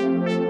Música